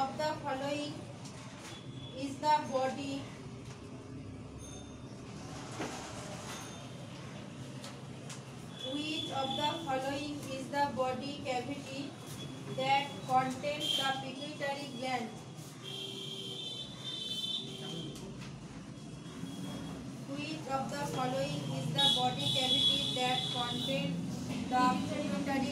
of the following is the body which of the following is the body cavity that contains the pituitary gland which of the following is the body cavity that contains the pituitary